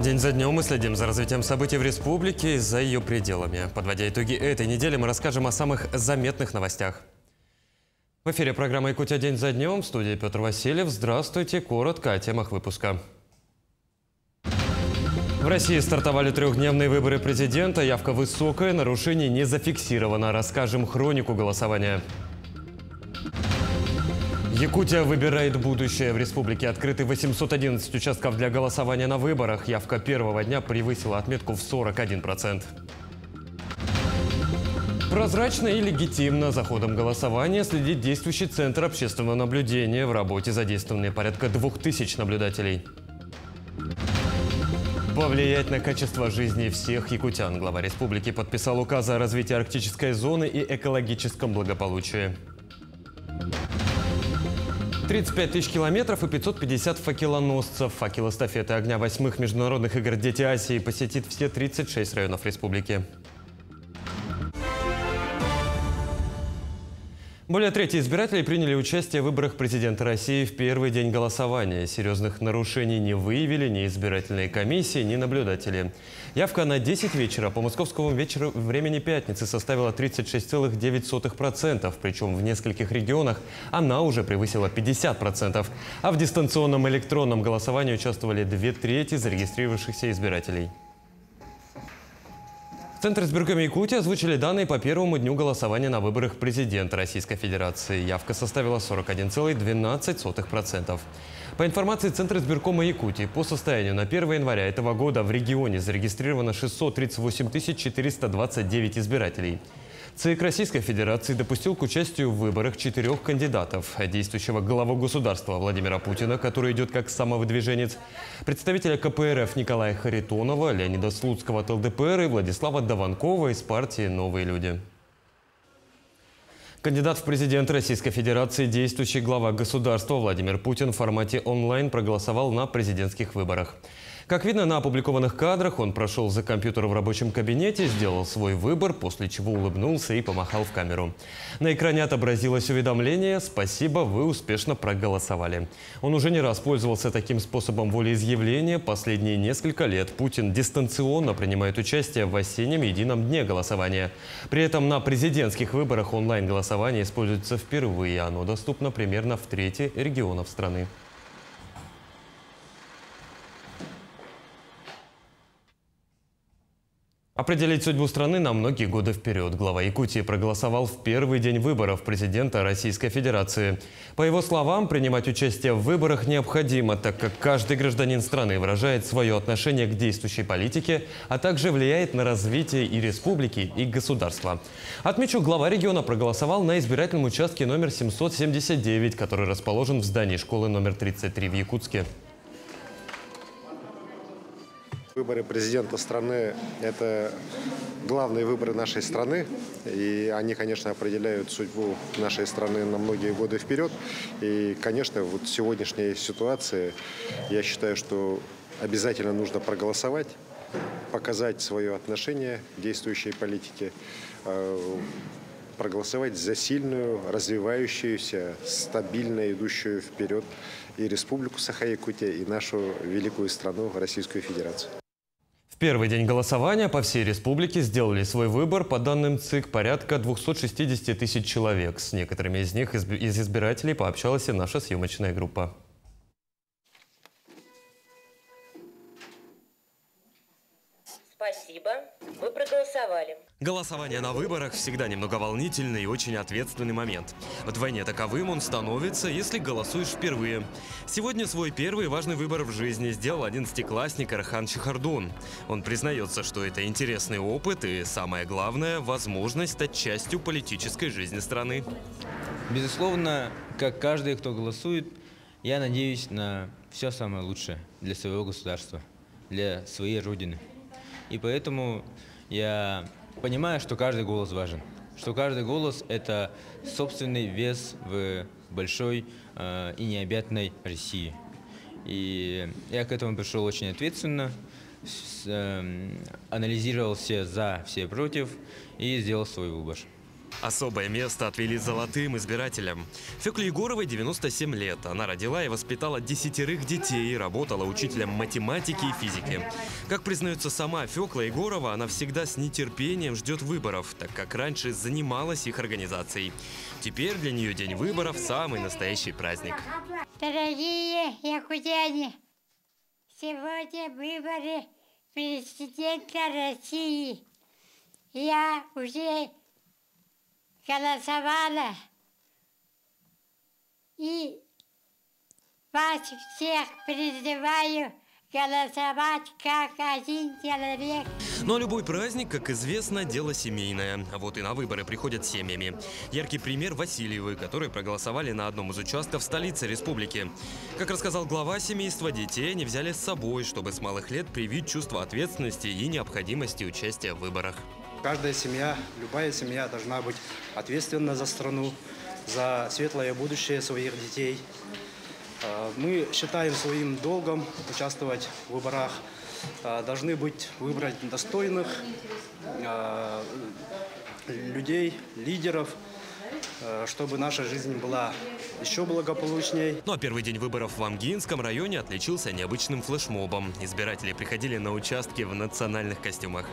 День за днем мы следим за развитием событий в республике и за ее пределами. Подводя итоги этой недели, мы расскажем о самых заметных новостях. В эфире программа «Якутия. День за днем». В студии Петр Васильев. Здравствуйте. Коротко о темах выпуска. В России стартовали трехдневные выборы президента. Явка высокая, нарушений не зафиксировано. Расскажем хронику голосования. Якутия выбирает будущее. В республике открыты 811 участков для голосования на выборах. Явка первого дня превысила отметку в 41%. Прозрачно и легитимно за ходом голосования следит действующий Центр общественного наблюдения. В работе задействованы порядка 2000 наблюдателей. Повлиять на качество жизни всех якутян. Глава республики подписал указ о развитии арктической зоны и экологическом благополучии. 35 тысяч километров и 550 факелоносцев. Факел эстафеты огня восьмых международных игр «Дети Асии» посетит все 36 районов республики. Более трети избирателей приняли участие в выборах президента России в первый день голосования. Серьезных нарушений не выявили ни избирательные комиссии, ни наблюдатели. Явка на 10 вечера по московскому вечеру времени пятницы составила 36,9%, причем в нескольких регионах она уже превысила 50%. А в дистанционном электронном голосовании участвовали две трети зарегистрировавшихся избирателей. Центр избиркома Якутии озвучили данные по первому дню голосования на выборах президента Российской Федерации. Явка составила 41,12%. По информации Центра избиркома Якутии, по состоянию на 1 января этого года в регионе зарегистрировано 638 429 избирателей. ЦИК Российской Федерации допустил к участию в выборах четырех кандидатов. Действующего главу государства Владимира Путина, который идет как самовыдвиженец, представителя КПРФ Николая Харитонова, Леонида Слуцкого от ЛДПР и Владислава Даванкова из партии «Новые люди». Кандидат в президенты Российской Федерации, действующий глава государства Владимир Путин в формате онлайн проголосовал на президентских выборах. Как видно на опубликованных кадрах, он прошел за компьютер в рабочем кабинете, сделал свой выбор, после чего улыбнулся и помахал в камеру. На экране отобразилось уведомление «Спасибо, вы успешно проголосовали». Он уже не раз пользовался таким способом волеизъявления. Последние несколько лет Путин дистанционно принимает участие в осеннем едином дне голосования. При этом на президентских выборах онлайн-голосование используется впервые. Оно доступно примерно в трети регионов страны. Определить судьбу страны на многие годы вперед. Глава Якутии проголосовал в первый день выборов президента Российской Федерации. По его словам, принимать участие в выборах необходимо, так как каждый гражданин страны выражает свое отношение к действующей политике, а также влияет на развитие и республики, и государства. Отмечу, глава региона проголосовал на избирательном участке номер 779, который расположен в здании школы номер 33 в Якутске. Выборы президента страны – это главные выборы нашей страны, и они, конечно, определяют судьбу нашей страны на многие годы вперед. И, конечно, вот в сегодняшней ситуации я считаю, что обязательно нужно проголосовать, показать свое отношение к действующей политике, э, проголосовать за сильную, развивающуюся, стабильно идущую вперед и Республику Саха-Якутия, и нашу великую страну Российскую Федерацию первый день голосования по всей республике сделали свой выбор. По данным ЦИК, порядка 260 тысяч человек. С некоторыми из них из избирателей пообщалась и наша съемочная группа. Спасибо. Вы проголосовали. Голосование на выборах всегда немного волнительный и очень ответственный момент. Вдвойне таковым он становится, если голосуешь впервые. Сегодня свой первый важный выбор в жизни сделал одиннадцатиклассник Архан Чехардун. Он признается, что это интересный опыт и, самое главное, возможность стать частью политической жизни страны. Безусловно, как каждый, кто голосует, я надеюсь на все самое лучшее для своего государства, для своей Родины. И поэтому я понимаю, что каждый голос важен, что каждый голос – это собственный вес в большой э, и необъятной России. И я к этому пришел очень ответственно, с, э, анализировал все «за», все «против» и сделал свой выбор. Особое место отвели золотым избирателям. Фекле Егоровой 97 лет. Она родила и воспитала десятерых детей, работала учителем математики и физики. Как признается сама Фекла Егорова, она всегда с нетерпением ждет выборов, так как раньше занималась их организацией. Теперь для нее день выборов – самый настоящий праздник. Дорогие якутяне, сегодня выборы президента России. Я уже голосовала и вас всех призываю голосовать как один человек. Но любой праздник, как известно, дело семейное. А вот и на выборы приходят семьями. Яркий пример Васильевы, которые проголосовали на одном из участков столицы республики. Как рассказал глава семейства, детей они взяли с собой, чтобы с малых лет привить чувство ответственности и необходимости участия в выборах. Каждая семья, любая семья должна быть ответственна за страну, за светлое будущее своих детей. А, Мы считаем своим долгом участвовать в выборах. А, Должны быть выбрать достойных а, людей, лидеров, чтобы наша жизнь была еще благополучней. Ну а первый день выборов в Амгинском районе отличился необычным флешмобом. Избиратели приходили на участки в национальных костюмах.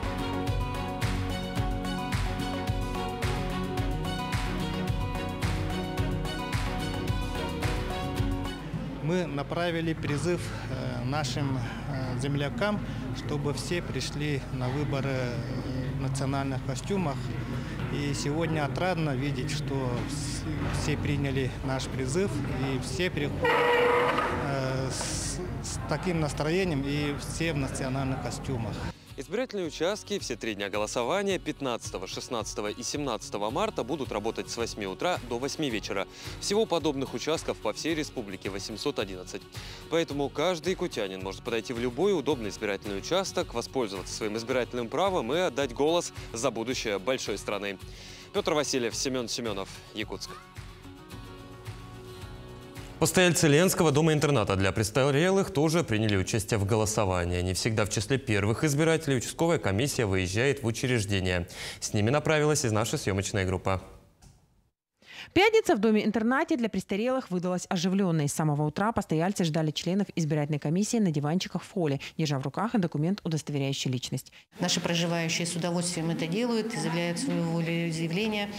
Мы направили призыв э, нашим э, землякам, чтобы все пришли на выборы э, в национальных костюмах. И сегодня отрадно видеть, что вс- все приняли наш призыв и все приходят таким настроением и все в национальных костюмах. Избирательные участки все три дня голосования 15, 16 и 17 марта будут работать с 8 утра до 8 вечера. Всего подобных участков по всей республике 811. Поэтому каждый якутянин может подойти в любой удобный избирательный участок, воспользоваться своим избирательным правом и отдать голос за будущее большой страны. Петр Васильев, Семен Семенов, Якутск. Постояльцы Ленского дома-интерната для престарелых тоже приняли участие в голосовании. Не всегда в числе первых избирателей участковая комиссия выезжает в учреждение. С ними направилась из нашей съемочная группа. Пятница в доме-интернате для престарелых выдалась оживленной. С самого утра постояльцы ждали членов избирательной комиссии на диванчиках в холле, держа в руках документ, удостоверяющий личность. Наши проживающие с удовольствием это делают, заявляют свою волеизъявление.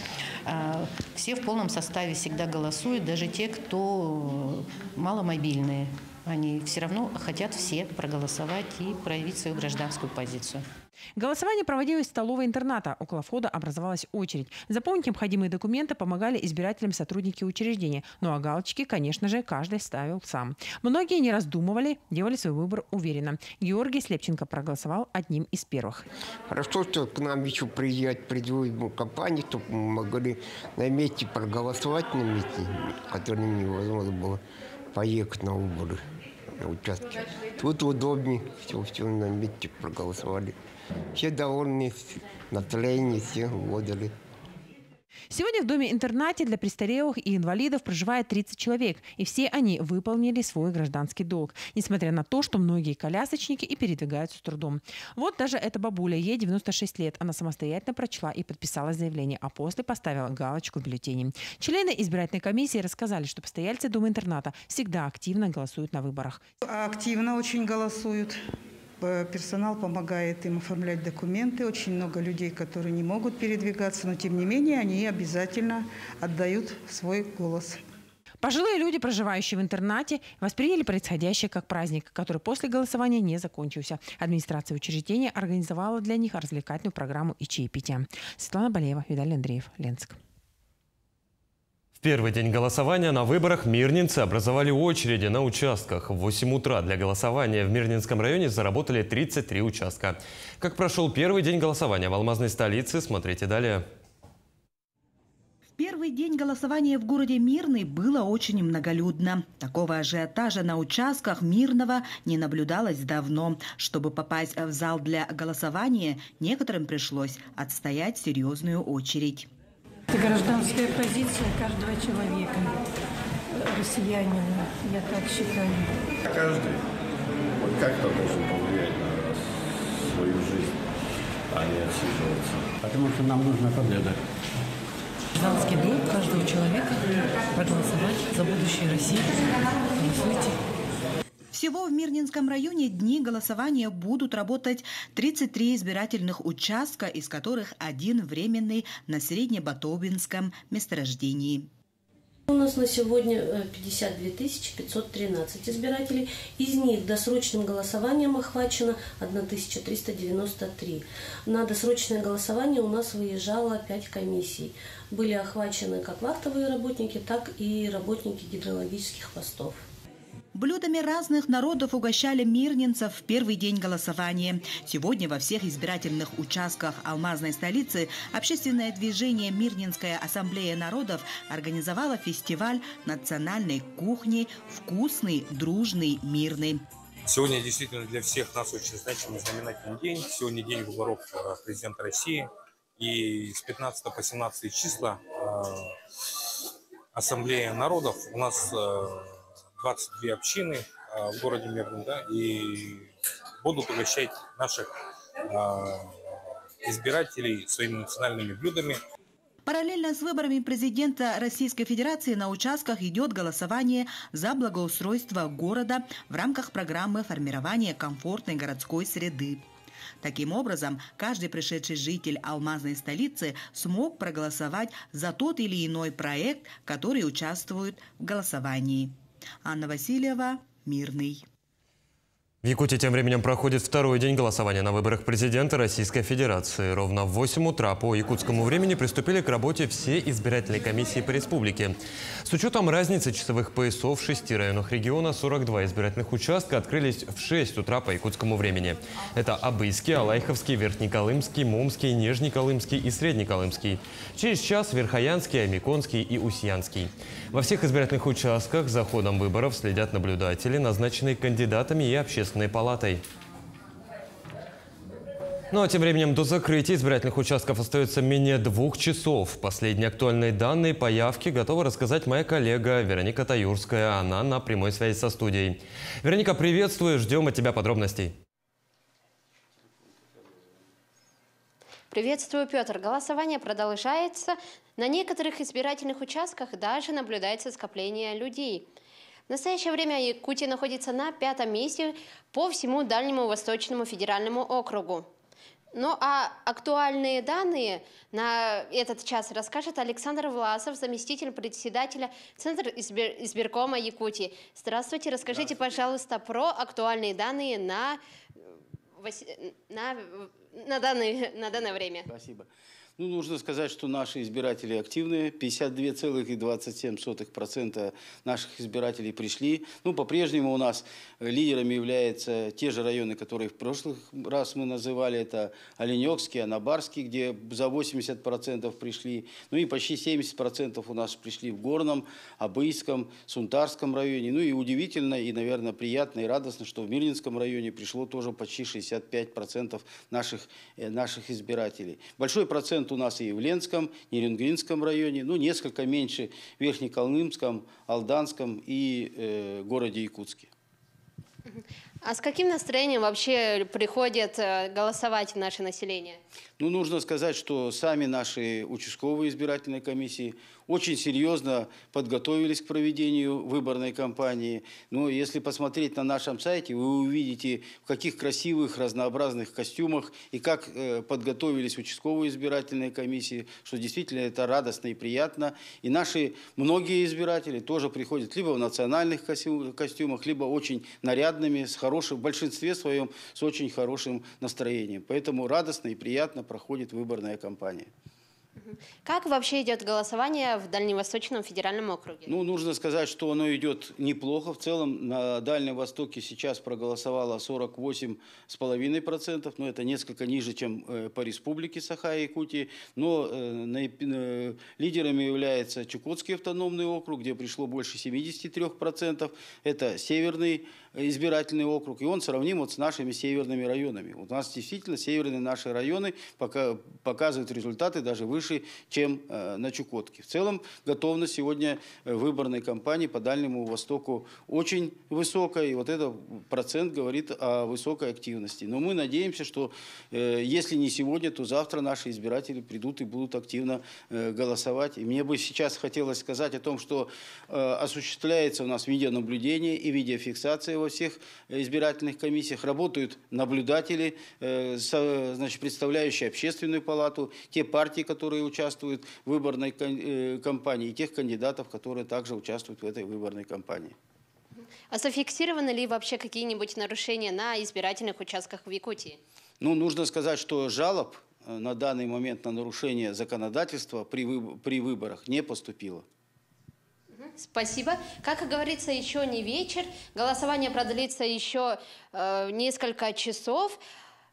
А, Все в полном составе всегда голосуют, даже те, кто маломобильные. Они все равно хотят все проголосовать и проявить свою гражданскую позицию. Голосование проводилось в столовой интерната. Около входа образовалась очередь. Заполнить необходимые документы помогали избирателям сотрудники учреждения. Ну а галочки, конечно же, каждый ставил сам. Многие не раздумывали, делали свой выбор уверенно. Георгий Слепченко проголосовал одним из первых. Хорошо, что к нам еще приезжать предвыборную кампанию, чтобы мы могли на месте проголосовать на месте, которым невозможно было поехать на выборы на участке. Тут удобнее, все, все на месте проголосовали. Все довольны, настроение все отдали. Сегодня в доме-интернате для престарелых и инвалидов проживает 30 человек, и все они выполнили свой гражданский долг, несмотря на то, что многие колясочники и передвигаются с трудом. Вот даже эта бабуля, ей 96 лет, она самостоятельно прочла и подписала заявление, а после поставила галочку в бюллетене. Члены избирательной комиссии рассказали, что постояльцы дома-интерната всегда активно голосуют на выборах. Активно очень голосуют. Э, Персонал помогает им оформлять документы. Очень много людей, которые не могут передвигаться, но тем не менее они обязательно отдают свой голос. Пожилые люди, проживающие в интернате, восприняли происходящее как праздник, который после голосования не закончился. Администрация учреждения организовала для них развлекательную программу и чаепитие. Светлана Болеева, Виталий Андреев, Ленск. В первый день голосования на выборах мирнинцы образовали очереди на участках. В 8 утра для голосования в Мирнинском районе заработали 33 участка. Как прошел первый день голосования в алмазной столице, смотрите далее. Первый день голосования в городе Мирный было очень многолюдно. Такого ажиотажа на участках Мирного не наблюдалось давно. Чтобы попасть в зал для голосования, некоторым пришлось отстоять серьезную очередь. Это гражданская позиция каждого человека, россиянина, я так считаю. Каждый вот как-то должен повлиять на свою жизнь, а не отсиживаться. Потому что нам нужна победа. гражданский долг каждого человека проголосовать за будущее России. Голосуйте. Всего в Мирнинском районе дни голосования будут работать 33 избирательных участка, из которых один временный на Среднебатовинском месторождении. У нас на сегодня 52 513 избирателей. Из них досрочным голосованием охвачено 1393. На досрочное голосование у нас выезжало 5 комиссий. Были охвачены как вахтовые работники, так и работники гидрологических постов. Блюдами разных народов угощали мирнинцев в первый день голосования. Сегодня во всех избирательных участках алмазной столицы общественное движение «Мирнинская ассамблея народов» организовало фестиваль национальной кухни «Вкусный, дружный, мирный». Сегодня действительно для всех нас очень значимый знаменательный день. Сегодня день выборов э, президента России. И с 15 по 17 числа э, Ассамблея народов у нас э, 22 общины а, в городе Мирном, да, и будут угощать наших а, избирателей своими национальными блюдами. Параллельно с выборами президента Российской Федерации на участках идет голосование за благоустройство города в рамках программы формирования комфортной городской среды. Таким образом, каждый пришедший житель алмазной столицы смог проголосовать за тот или иной проект, который участвует в голосовании. Анна Васильева, Мирный. В Якутии тем временем проходит второй день голосования на выборах президента Российской Федерации. Ровно в 8 утра по якутскому времени приступили к работе все избирательные комиссии по республике. С учетом разницы часовых поясов в шести районах региона 42 избирательных участка открылись в 6 утра по якутскому времени. Это Абыйский, Алайховский, Верхнеколымский, Момский, Нижнеколымский и Среднеколымский. Через час Верхоянский, Амиконский и Усьянский. Во всех избирательных участках за ходом выборов следят наблюдатели, назначенные кандидатами и общественными Общественной палатой. Ну а тем временем до закрытия избирательных участков остается менее двух часов. Последние актуальные данные по явке готова рассказать моя коллега Вероника Таюрская. Она на прямой связи со студией. Вероника, приветствую, ждем от тебя подробностей. Приветствую, Петр. Голосование продолжается. На некоторых избирательных участках даже наблюдается скопление людей – в настоящее время Якутия находится на пятом месте по всему Дальнему Восточному федеральному округу. Ну а актуальные данные на этот час расскажет Александр Власов, заместитель председателя Центра избир избиркома Якутии. Здравствуйте, расскажите, пожалуйста, про актуальные данные на, на, на, данное, на данное время. Спасибо. Ну, нужно сказать, что наши избиратели активные. 52,27% наших избирателей пришли. Ну, по-прежнему у нас лидерами являются те же районы, которые в прошлый раз мы называли. Это Оленёкский, Анабарский, где за 80% пришли. Ну и почти 70% у нас пришли в Горном, Абыйском, Сунтарском районе. Ну и удивительно, и, наверное, приятно и радостно, что в Мирнинском районе пришло тоже почти 65% наших, э, наших избирателей. Большой процент у нас и в Ленском, Нерюнгринском районе, ну, несколько меньше в Верхнеколымском, Алданском и э, городе Якутске. А с каким настроением вообще приходит э, голосовать наше население? Ну, нужно сказать, что сами наши участковые избирательные комиссии очень серьезно подготовились к проведению выборной кампании. Но если посмотреть на нашем сайте, вы увидите, в каких красивых, разнообразных костюмах и как э, подготовились участковые избирательные комиссии, что действительно это радостно и приятно. И наши многие избиратели тоже приходят либо в национальных костюмах, либо очень нарядными, с хорошим, в большинстве своем с очень хорошим настроением. Поэтому радостно и приятно проходит выборная кампания. Как вообще идет голосование в Дальневосточном федеральном округе? Ну, нужно сказать, что оно идет неплохо. В целом на Дальнем Востоке сейчас проголосовало 48,5%. Но это несколько ниже, чем э, по республике Саха-Якутии. Но э, э, лидерами является Чукотский автономный округ, где пришло больше 73%. Это Северный избирательный округ, и он сравним вот с нашими северными районами. У нас действительно северные наши районы пока, показывают результаты даже выше выше, чем э, на Чукотке. В целом готовность сегодня э, выборной кампании по Дальнему Востоку очень высокая, и вот этот процент говорит о высокой активности. Но мы надеемся, что если не сегодня, то завтра наши избиратели придут и будут активно голосовать. И мне бы сейчас хотелось сказать о том, что осуществляется у нас видеонаблюдение и видеофиксация во всех избирательных комиссиях. Работают наблюдатели, значит, представляющие общественную палату, те партии, которые участвуют в выборной э, кампании, и тех кандидатов, которые также участвуют в этой выборной кампании. А зафиксированы ли вообще какие-нибудь нарушения на избирательных участках в Якутии? Ну, нужно сказать, что жалоб э, на данный момент на нарушение законодательства при, при выборах не поступило. Спасибо. Как говорится, еще не вечер. Голосование продлится еще э, несколько часов.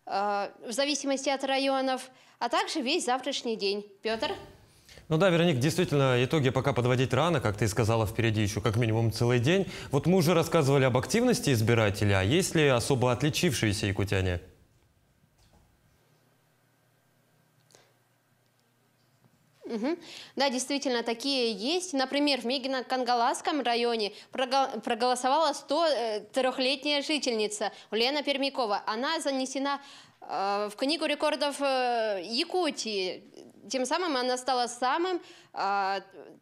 Э, в зависимости от районов, а также весь завтрашний день. Петр? Ну да, Вероник, действительно, итоги пока подводить рано, как ты и сказала, впереди еще как минимум целый день. Вот мы уже рассказывали об активности избирателя, а есть ли особо отличившиеся якутяне? Угу. Да, действительно, такие есть. Например, в Мегино-Кангаласском районе проголосовала 103-летняя жительница Лена Пермякова. Она занесена э, в книгу рекордов э, Якутии. Тем самым она стала самым, э,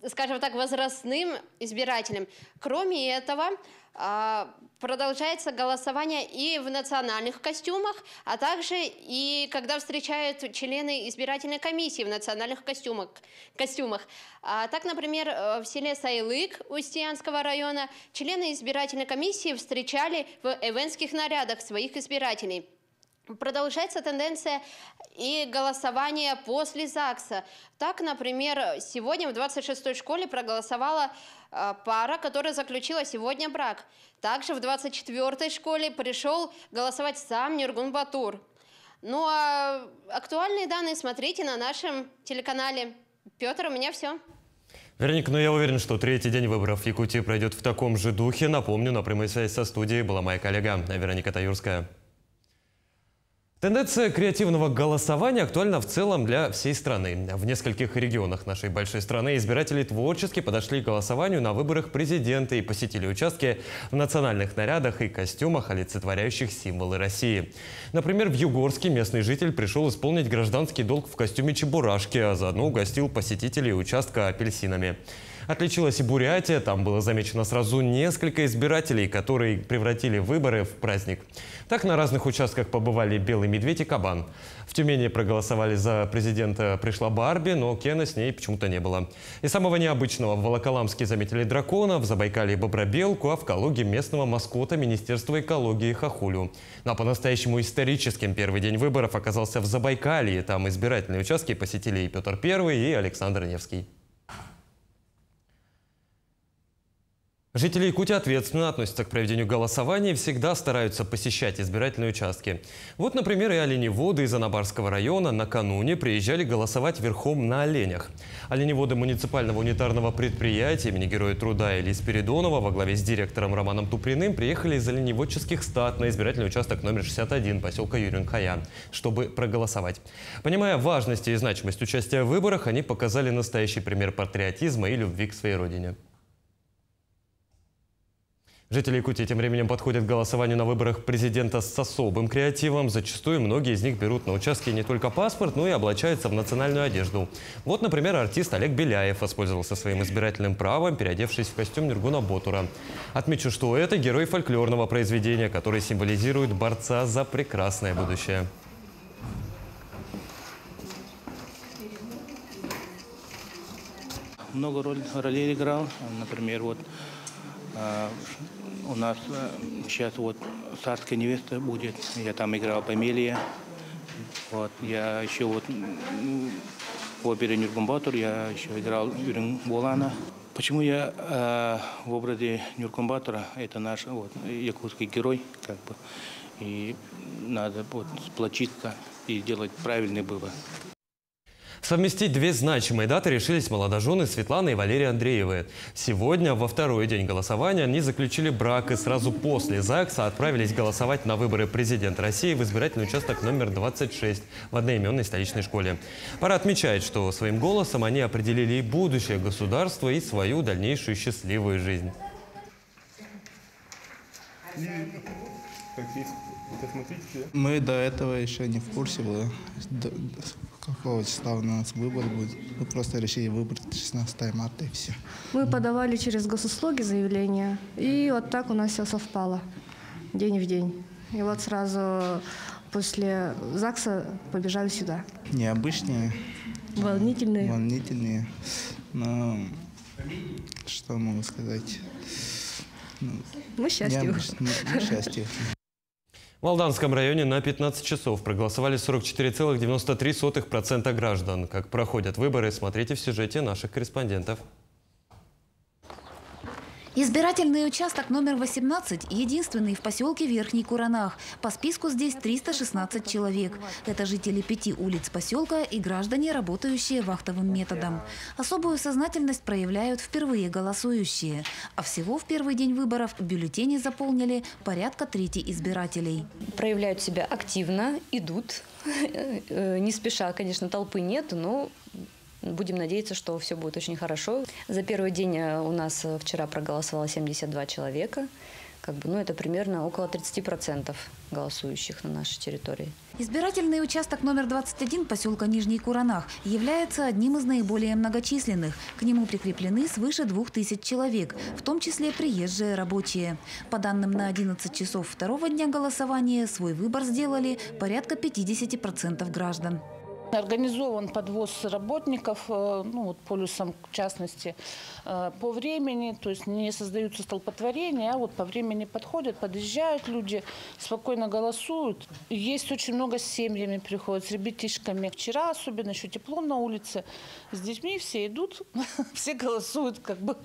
скажем так, возрастным избирателем. Кроме этого, а, продолжается голосование и в национальных костюмах, а также и когда встречают члены избирательной комиссии в национальных костюмах. костюмах. А, так, например, э, в селе Сайлык Устьянского района члены избирательной комиссии встречали в эвенских нарядах своих избирателей. Продолжается тенденция и голосования после ЗАГСа. Так, например, сегодня в 26-й школе проголосовала э, пара, которая заключила сегодня брак. Также в 24-й школе пришел голосовать сам Нюргун Батур. Ну а актуальные данные смотрите на нашем телеканале. Петр, у меня все. Вероник, ну я уверен, что третий день выборов в Якутии пройдет в таком же духе. Напомню, на прямой связи со студией была моя коллега Вероника Таюрская. Тенденция креативного голосования актуальна в целом для всей страны. В нескольких регионах нашей большой страны избиратели творчески подошли к голосованию на выборах президента и посетили участки в национальных нарядах и костюмах, олицетворяющих символы России. Например, в Югорске местный житель пришел исполнить гражданский долг в костюме чебурашки, а заодно угостил посетителей участка апельсинами. Отличилась и Бурятия. Там было замечено сразу несколько избирателей, которые превратили выборы в праздник. Так на разных участках побывали Белый Медведь и Кабан. В Тюмени проголосовали за президента пришла Барби, но Кена с ней почему-то не было. И самого необычного в Волоколамске заметили дракона, в Забайкале бобробелку, а в Калуге местного маскота Министерства экологии Хахулю. Но ну, а по-настоящему историческим первый день выборов оказался в Забайкалье. Там избирательные участки посетили и Петр I, и Александр Невский. Жители Якутии ответственно относятся к проведению голосования и всегда стараются посещать избирательные участки. Вот, например, и оленеводы из Анабарского района накануне приезжали голосовать верхом на оленях. Оленеводы муниципального унитарного предприятия имени Героя Труда Ильи Спиридонова во главе с директором Романом Туприным приехали из оленеводческих стат на избирательный участок номер 61 поселка Юринхая, чтобы проголосовать. Понимая важность и значимость участия в выборах, они показали настоящий пример патриотизма и любви к своей родине. Жители Якутии тем временем подходят к голосованию на выборах президента с особым креативом. Зачастую многие из них берут на участке не только паспорт, но и облачаются в национальную одежду. Вот, например, артист Олег Беляев воспользовался своим избирательным правом, переодевшись в костюм Нергуна Ботура. Отмечу, что это герой фольклорного произведения, который символизирует борца за прекрасное будущее. Много ролей играл. Например, вот а, у нас сейчас э, вот царская невеста будет. Я там играл Памелия. Вот, я еще вот в опере Нюргумбатур я еще играл Юрин Болана. Почему я э, в образе Нюркумбатора? Это наш вот, якутский герой, как бы. И надо вот сплочиться и сделать правильный выбор. Совместить две значимые даты решились молодожены Светлана и Валерия Андреевы. Сегодня, во второй день голосования, они заключили брак и сразу после ЗАГСа отправились голосовать на выборы президента России в избирательный участок номер 26 в одноименной столичной школе. Пора отмечать, что своим голосом они определили и будущее государства, и свою дальнейшую счастливую жизнь. Мы до этого еще не в курсе было, какого числа у нас выбор будет. Мы просто решили выбрать 16 марта и все. Мы подавали через госуслуги заявление, и вот так у нас все совпало, день в день. И вот сразу после ЗАГСа побежали сюда. Необычные, Волнительные. волнительные, но что могу сказать? Ну, Мы счастливы. Мы, мы счастливы. В Алданском районе на 15 часов проголосовали 44,93% граждан. Как проходят выборы, смотрите в сюжете наших корреспондентов. Избирательный участок номер 18 – единственный в поселке Верхний Куранах. По списку здесь 316 человек. Это жители пяти улиц поселка и граждане, работающие вахтовым методом. Особую сознательность проявляют впервые голосующие. А всего в первый день выборов бюллетени заполнили порядка трети избирателей. проявляют себя активно, идут. Э, Не спеша, конечно, толпы нет, но будем надеяться, что все будет очень хорошо. За первый день э, у нас э, вчера проголосовало 72 человека. Как бы, ну, это примерно около 30% голосующих на нашей территории. Избирательный участок номер 21 поселка Нижний Куранах является одним из наиболее многочисленных. К нему прикреплены свыше двух тысяч человек, в том числе приезжие рабочие. По данным на 11 часов второго дня голосования, свой выбор сделали порядка 50% граждан. Организован подвоз работников, э, ну вот полюсом в частности, э, по времени, то есть не создаются столпотворения, а вот по времени подходят, подъезжают люди, спокойно голосуют. Есть очень много с семьями приходят, с ребятишками. Вчера особенно еще тепло на улице, с детьми все идут, все голосуют как бы.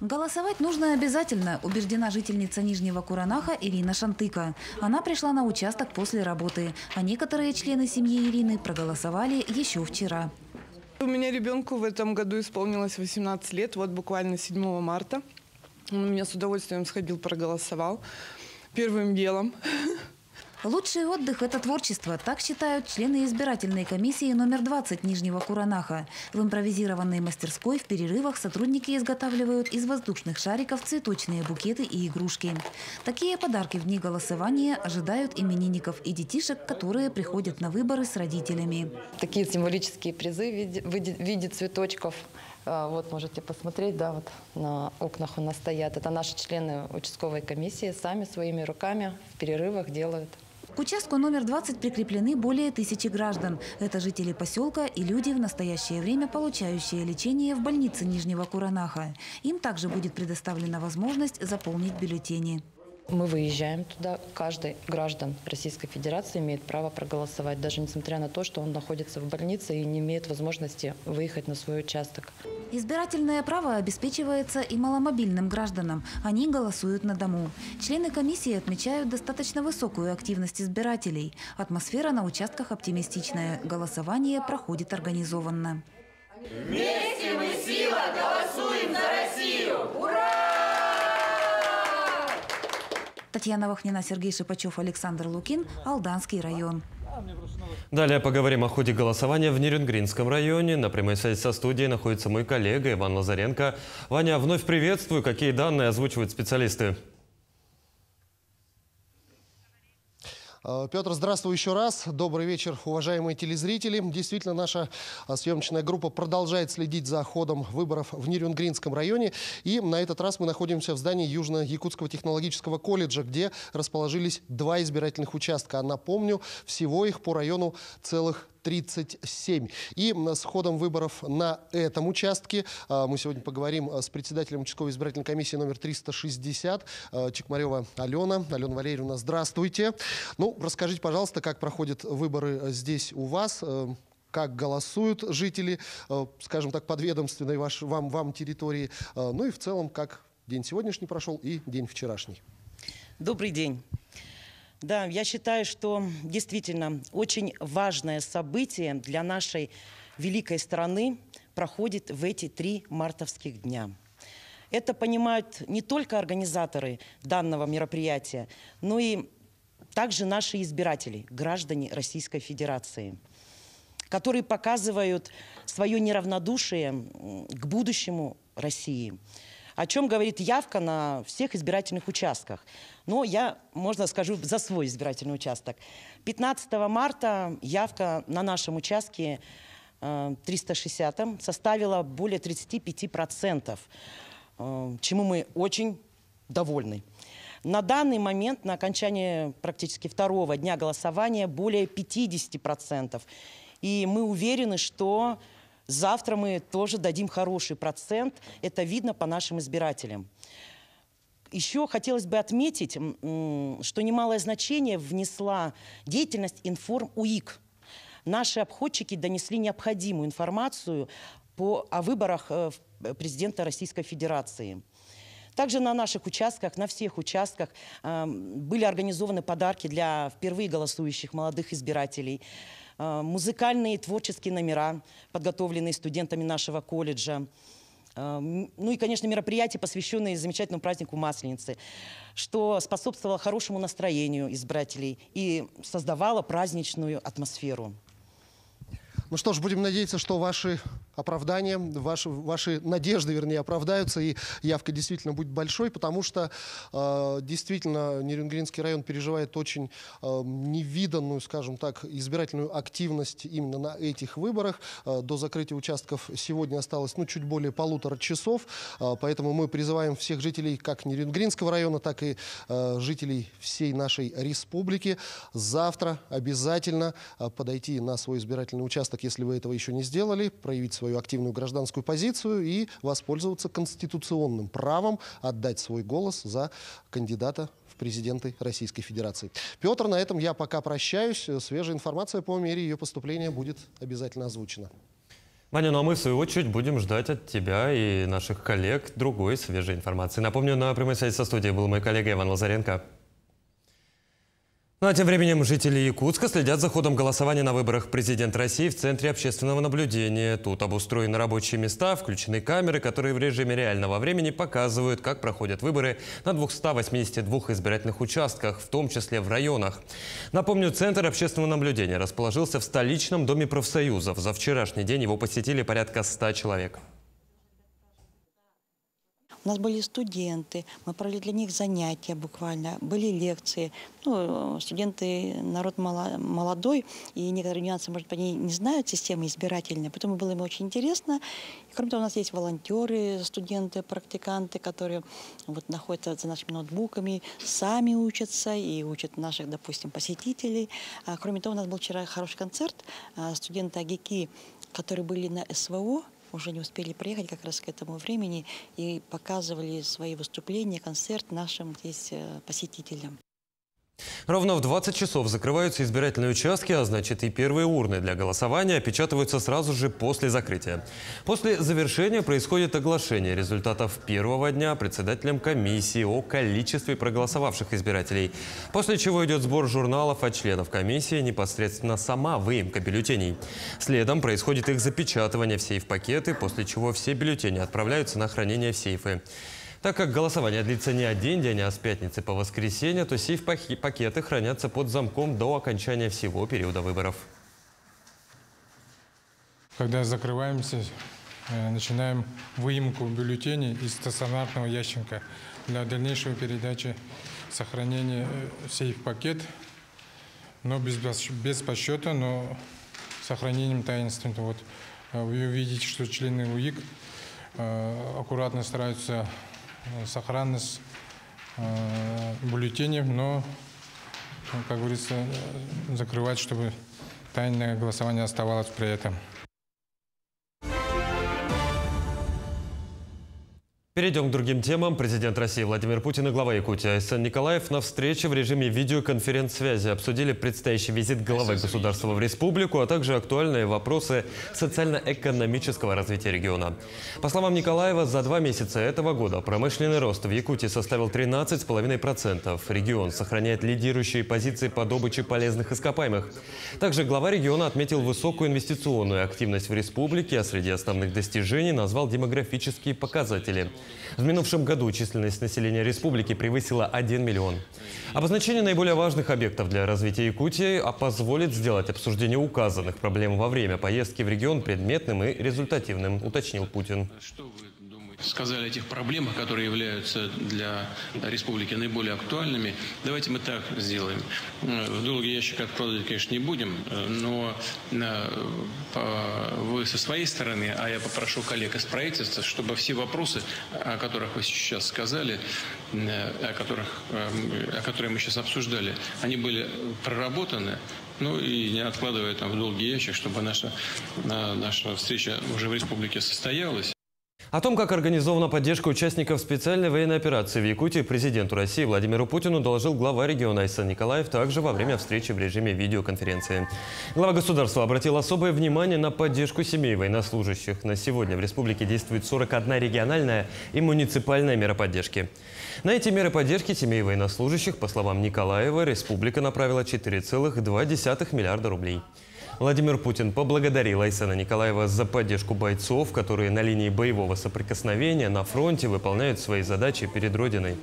Голосовать нужно обязательно, убеждена жительница Нижнего Куранаха Ирина Шантыка. Она пришла на участок после работы, а некоторые члены семьи Ирины проголосовали еще вчера. У меня ребенку в этом году исполнилось 18 лет, вот буквально 7 марта. Он меня с удовольствием сходил, проголосовал. Первым делом. Лучший отдых – это творчество, так считают члены избирательной комиссии номер 20 Нижнего Куранаха. В импровизированной мастерской в перерывах сотрудники изготавливают из воздушных шариков цветочные букеты и игрушки. Такие подарки в дни голосования ожидают именинников и детишек, которые приходят на выборы с родителями. такие символические призы в виде, в виде- цветочков. А, Вот можете посмотреть, да, вот на окнах у нас стоят. Это наши члены участковой комиссии сами своими руками в перерывах делают. К участку номер 20 прикреплены более тысячи граждан. Это жители поселка и люди, в настоящее время получающие лечение в больнице Нижнего Куранаха. Им также будет предоставлена возможность заполнить бюллетени. Мы выезжаем туда. Каждый граждан Российской Федерации имеет право проголосовать, даже несмотря на то, что он находится в больнице и не имеет возможности выехать на свой участок. Избирательное право обеспечивается и маломобильным гражданам. Они голосуют на дому. Члены комиссии отмечают достаточно высокую активность избирателей. Атмосфера на участках оптимистичная. Голосование проходит организованно. Вместе мы сила, голосуем за Россию! Татьяна Вахнина, Сергей Шипачев, Александр Лукин, Алданский район. Далее поговорим о ходе голосования в Нерюнгринском районе. На прямой связи со студией находится мой коллега Иван Лазаренко. Ваня, вновь приветствую. Какие данные озвучивают специалисты? А, Петр, здравствуй еще раз. Добрый вечер, уважаемые телезрители. Действительно, наша а, съемочная группа продолжает следить за ходом выборов в Нерюнгринском районе. И на этот раз мы находимся в здании Южно-Якутского технологического колледжа, где расположились два избирательных участка. А Напомню, всего их по району целых 37. И с ходом выборов на этом участке а, мы сегодня поговорим а, с председателем участковой избирательной комиссии номер 360 а, Чекмарева Алена. Алена Валерьевна, здравствуйте. Ну, расскажите, пожалуйста, как проходят выборы а, здесь у вас, э, как голосуют жители, э, скажем так, подведомственной ваш, вам, вам территории, э, ну и в целом, как день сегодняшний прошел и день вчерашний. Добрый день. Да, я считаю, что действительно очень важное событие для нашей великой страны проходит в эти три мартовских дня. Это понимают не только организаторы данного мероприятия, но и также наши избиратели, граждане Российской Федерации, которые показывают свое неравнодушие к будущему России, о чем говорит явка на всех избирательных участках. Но я, можно скажу, за свой избирательный участок. 15 марта явка на нашем участке 360 э, составила более 35%, э, чему мы очень довольны. На данный момент, на окончании практически второго дня голосования, более 50%. И мы уверены, что завтра мы тоже дадим хороший процент. Это видно по нашим избирателям. Еще хотелось бы отметить, что немалое значение внесла деятельность Информ УИК. Наши обходчики донесли необходимую информацию по, о выборах э, президента Российской Федерации. Также на наших участках, на всех участках э, были организованы подарки для впервые голосующих молодых избирателей, э, музыкальные творческие номера, подготовленные студентами нашего колледжа, э, ну и, конечно, мероприятия, посвященные замечательному празднику Масленицы, что способствовало хорошему настроению избирателей и создавало праздничную атмосферу. Ну что ж, будем надеяться, что ваши оправдания, ваши, ваши надежды, вернее, оправдаются, и явка действительно будет большой, потому что э, действительно Нерюнгринский район переживает очень э, невиданную, скажем так, избирательную активность именно на этих выборах. Э, до закрытия участков сегодня осталось ну, чуть более полутора часов, э, поэтому мы призываем всех жителей как Нерюнгринского района, так и э, жителей всей нашей республики завтра обязательно э, подойти на свой избирательный участок так, если вы этого еще не сделали, проявить свою активную гражданскую позицию и воспользоваться конституционным правом отдать свой голос за кандидата в президенты Российской Федерации. Петр, на этом я пока прощаюсь. Свежая информация по мере ее поступления будет обязательно озвучена. Ваня, ну а мы, в свою очередь, будем ждать от тебя и наших коллег другой свежей информации. Напомню, на прямой связи со студией был мой коллега Иван Лазаренко. Ну а тем временем жители Якутска следят за ходом голосования на выборах президента России в Центре общественного наблюдения. Тут обустроены рабочие места, включены камеры, которые в режиме реального времени показывают, как проходят выборы на 282 избирательных участках, в том числе в районах. Напомню, Центр общественного наблюдения расположился в столичном доме профсоюзов. За вчерашний день его посетили порядка 100 человек. У нас были студенты, мы провели для них занятия буквально, были лекции. Ну, студенты, народ молодой, и некоторые нюансы, может быть, они не знают системы избирательной, поэтому было им очень интересно. И, кроме того, у нас есть волонтеры, студенты, практиканты, которые вот находятся за нашими ноутбуками, сами учатся и учат наших, допустим, посетителей. А, кроме того, у нас был вчера хороший концерт. А, студенты АГИКИ, которые были на СВО, уже не успели приехать как раз к этому времени и показывали свои выступления, концерт нашим здесь э, посетителям. Ровно в 20 часов закрываются избирательные участки, а значит и первые урны для голосования опечатываются сразу же после закрытия. После завершения происходит оглашение результатов первого дня председателем комиссии о количестве проголосовавших избирателей. После чего идет сбор журналов от членов комиссии, непосредственно сама выемка бюллетеней. Следом происходит их запечатывание в сейф-пакеты, после чего все бюллетени отправляются на хранение в сейфы. Так как голосование длится не один день, а с пятницы по воскресенье, то сейф-пакеты хранятся под замком до окончания всего периода выборов. Когда закрываемся, э, начинаем выемку бюллетеней из стационарного ящика для дальнейшего передачи сохранения э, сейф-пакет, но без, без подсчета, но сохранением таинства. Вот э, вы увидите, что члены УИК аккуратно стараются сохранность э, бюллетеней, но, как говорится, э, закрывать, чтобы тайное голосование оставалось при этом. Перейдем к другим темам. Президент России Владимир Путин и глава Якутии Айсен Николаев на встрече в режиме видеоконференц-связи обсудили предстоящий визит главы государства в республику, а также актуальные вопросы социально-экономического развития региона. По словам Николаева, за два месяца этого года промышленный рост в Якутии составил 13,5%. Регион сохраняет лидирующие позиции по добыче полезных ископаемых. Также глава региона отметил высокую инвестиционную активность в республике, а среди основных достижений назвал демографические показатели – в минувшем году численность населения республики превысила 1 миллион. Обозначение наиболее важных объектов для развития Якутии а позволит сделать обсуждение указанных проблем во время поездки в регион предметным и результативным, уточнил Путин сказали о тех проблемах, которые являются для республики наиболее актуальными, давайте мы так сделаем. В долгий ящик откладывать, конечно, не будем, но э, вы со своей стороны, а я попрошу коллег из правительства, чтобы все вопросы, о которых вы сейчас сказали, э, о которых, э, о которых мы сейчас обсуждали, они были проработаны, ну и не откладывая там в долгий ящик, чтобы наша, наша встреча уже в республике состоялась. О том, как организована поддержка участников специальной военной операции в Якутии президенту России Владимиру Путину доложил глава региона Айсан Николаев также во время встречи в режиме видеоконференции. Глава государства обратил особое внимание на поддержку семей военнослужащих. На сегодня в республике действует 41 региональная и муниципальная мера поддержки. На эти меры поддержки семей военнослужащих, по словам Николаева, республика направила 4,2 миллиарда рублей. Владимир Путин поблагодарил Айсена Николаева за поддержку бойцов, которые на линии боевого соприкосновения на фронте выполняют свои задачи перед Родиной.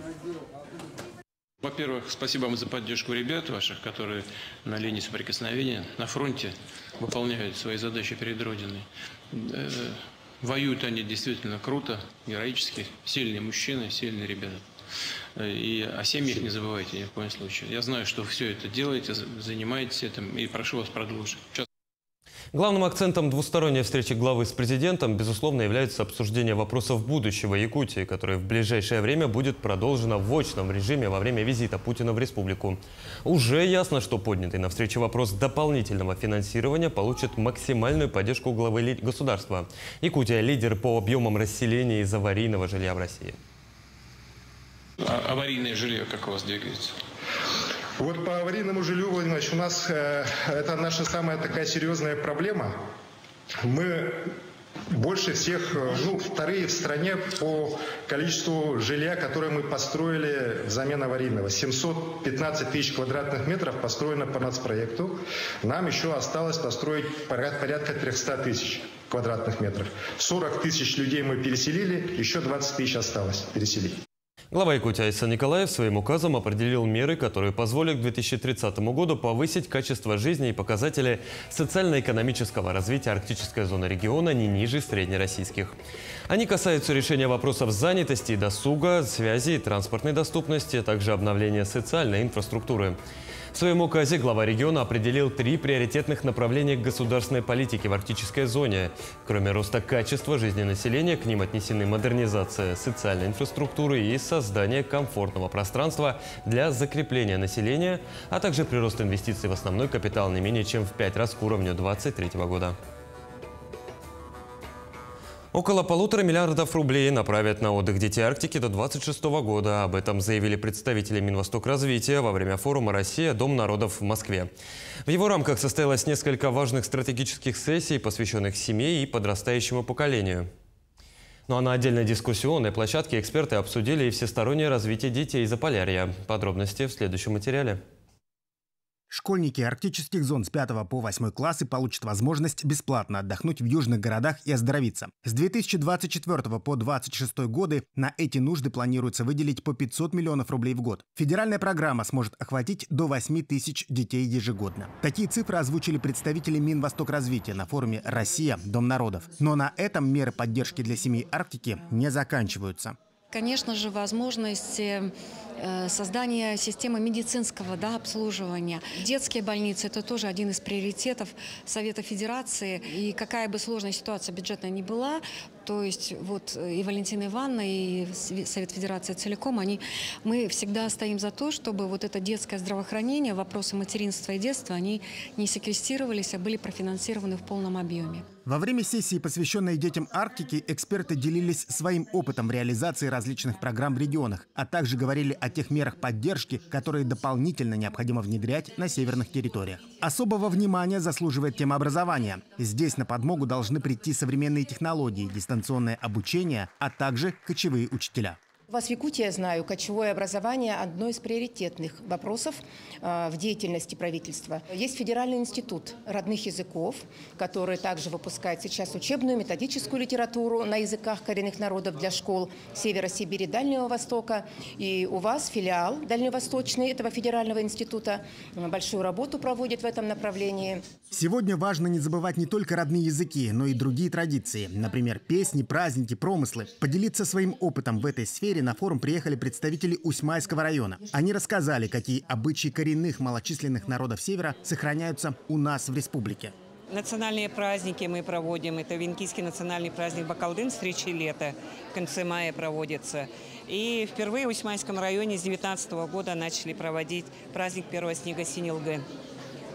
Во-первых, спасибо вам за поддержку ребят ваших, которые на линии соприкосновения, на фронте выполняют свои задачи перед Родиной. Э, воюют они действительно круто, героически, сильные мужчины, сильные ребята. И о семьях не забывайте ни в коем случае. Я знаю, что все это делаете, занимаетесь этим, и прошу вас продолжить. Главным акцентом двусторонней встречи главы с президентом, безусловно, является обсуждение вопросов будущего Якутии, которое в ближайшее время будет продолжено в очном режиме во время визита Путина в республику. Уже ясно, что поднятый на встрече вопрос дополнительного финансирования получит максимальную поддержку главы государства. Якутия – лидер по объемам расселения из аварийного жилья в России. А аварийное жилье как у вас двигается? Вот по аварийному жилью, Владимир у нас э, это наша самая такая серьезная проблема. Мы больше всех, э, ну, вторые в стране по количеству жилья, которое мы построили взамен аварийного. 715 тысяч квадратных метров построено по нацпроекту. Нам еще осталось построить порядка 300 тысяч квадратных метров. 40 тысяч людей мы переселили, еще 20 тысяч осталось переселить. Глава Якутии Айсан Николаев своим указом определил меры, которые позволят к 2030 году повысить качество жизни и показатели социально-экономического развития арктической зоны региона не ниже среднероссийских. Они касаются решения вопросов занятости и досуга, связи и транспортной доступности, а также обновления социальной инфраструктуры. В своем указе глава региона определил три приоритетных направления государственной политики в арктической зоне. Кроме роста качества жизни населения, к ним отнесены модернизация социальной инфраструктуры и создание комфортного пространства для закрепления населения, а также прирост инвестиций в основной капитал не менее чем в пять раз к уровню 2023 года. Около полутора миллиардов рублей направят на отдых детей Арктики до 2026 года. Об этом заявили представители Минвосток развития во время форума «Россия. Дом народов» в Москве. В его рамках состоялось несколько важных стратегических сессий, посвященных семье и подрастающему поколению. Ну а на отдельной дискуссионной площадке эксперты обсудили и всестороннее развитие детей из Заполярья. Подробности в следующем материале. Школьники арктических зон с 5 по 8 классы получат возможность бесплатно отдохнуть в южных городах и оздоровиться. С 2024 по 2026 годы на эти нужды планируется выделить по 500 миллионов рублей в год. Федеральная программа сможет охватить до 8 тысяч детей ежегодно. Такие цифры озвучили представители Минвосток развития на форуме «Россия. Дом народов». Но на этом меры поддержки для семей Арктики не заканчиваются. Конечно же, возможность э, создания системы медицинского да, обслуживания. Детские больницы – это тоже один из приоритетов Совета Федерации. И какая бы сложная ситуация бюджетная ни была, то есть вот и Валентина Ивановна, и Совет Федерации целиком, они, мы всегда стоим за то, чтобы вот это детское здравоохранение, вопросы материнства и детства, они не секвестировались, а были профинансированы в полном объеме. Во время сессии, посвященной детям Арктики, эксперты делились своим опытом реализации различных программ в регионах, а также говорили о тех мерах поддержки, которые дополнительно необходимо внедрять на северных территориях. Особого внимания заслуживает тема образования. Здесь на подмогу должны прийти современные технологии, дистанционное обучение, а также кочевые учителя. У вас в Якутии, я знаю, кочевое образование – одно из приоритетных вопросов э, в деятельности правительства. Есть Федеральный институт родных языков, который также выпускает сейчас учебную методическую литературу на языках коренных народов для школ Севера Сибири, Дальнего Востока. И у вас филиал дальневосточный этого Федерального института большую работу проводит в этом направлении. Сегодня важно не забывать не только родные языки, но и другие традиции. Например, песни, праздники, промыслы. Поделиться своим опытом в этой сфере на форум приехали представители Усьмайского района. Они рассказали, какие обычаи коренных малочисленных народов Севера сохраняются у нас в республике. Национальные праздники мы проводим. Это Венкийский национальный праздник Бакалдын, встречи лета. В конце мая проводится. И впервые в Усьмайском районе с 2019 года начали проводить праздник первого снега Синилгы.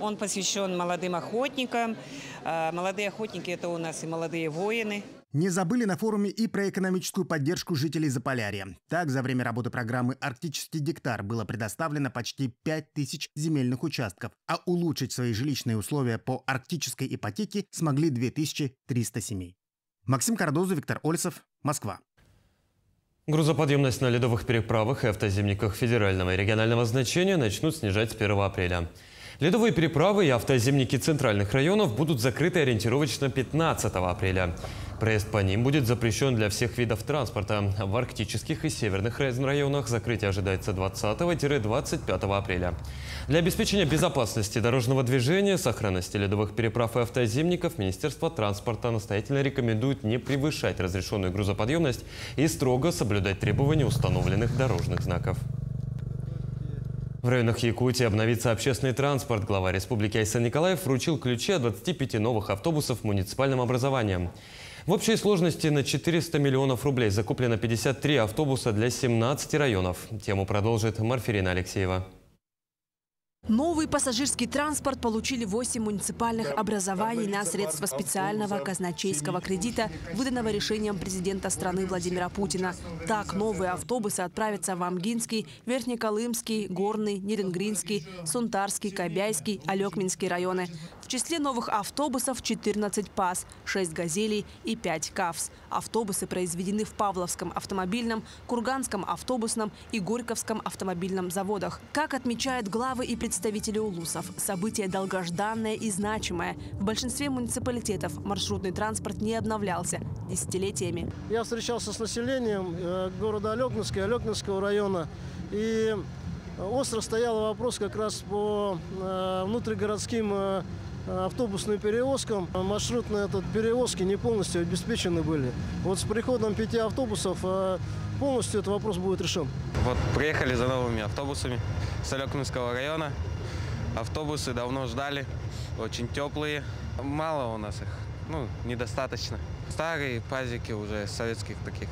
Он посвящен молодым охотникам. А, молодые охотники – это у нас и молодые воины. Не забыли на форуме и про экономическую поддержку жителей Заполярья. Так, за время работы программы «Арктический гектар» было предоставлено почти 5000 земельных участков, а улучшить свои жилищные условия по арктической ипотеке смогли 2300 семей. Максим Кардозу, Виктор Ольцев, Москва. Грузоподъемность на ледовых переправах и автоземниках федерального и регионального значения начнут снижать с 1 апреля. Ледовые переправы и автоземники центральных районов будут закрыты ориентировочно 15 апреля. Проезд по ним будет запрещен для всех видов транспорта. В арктических и северных районах закрытие ожидается 20-25 апреля. Для обеспечения безопасности дорожного движения, сохранности ледовых переправ и автоземников Министерство транспорта настоятельно рекомендует не превышать разрешенную грузоподъемность и строго соблюдать требования установленных дорожных знаков. В районах Якутии обновится общественный транспорт. Глава республики Айсан Николаев вручил ключи от 25 новых автобусов муниципальным образованием. В общей сложности на 400 миллионов рублей закуплено 53 автобуса для 17 районов. Тему продолжит Марферина Алексеева. Новый пассажирский транспорт получили 8 муниципальных образований на средства специального казначейского кредита, выданного решением президента страны Владимира Путина. Так, новые автобусы отправятся в Амгинский, Верхнеколымский, Горный, Неренгринский, Сунтарский, Кобяйский, Алекминский районы. Числе новых автобусов 14 ПАС, 6 «Газелей» и 5 КАВС. Автобусы произведены в Павловском автомобильном, Курганском автобусном и Горьковском автомобильном заводах. Как отмечают главы и представители УЛУСов, событие долгожданное и значимое. В большинстве муниципалитетов маршрутный транспорт не обновлялся десятилетиями. Я встречался с населением э, города Алекминска и Алекминского района. И остро стоял вопрос как раз по э, внутригородским э, автобусным перевозкам. Маршрутные этот, перевозки не полностью обеспечены были. Вот с приходом пяти автобусов э, полностью этот вопрос будет решен. Вот приехали за новыми автобусами с Алекминского района. Автобусы давно ждали, очень теплые. Мало у нас их, ну, недостаточно. Старые пазики уже советских таких